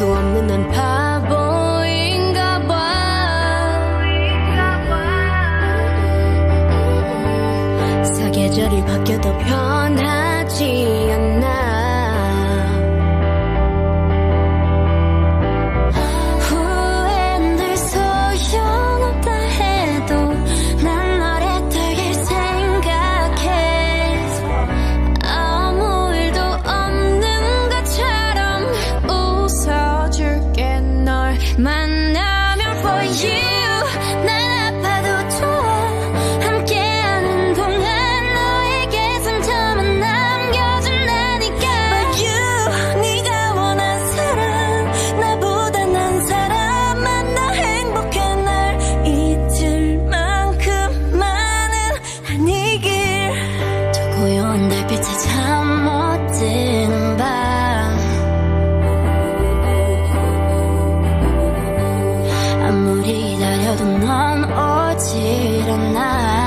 수 없는 난 바보인가 봐 사계절이 바뀌어도 변하지 않나. 그래도 넌 오질 않아.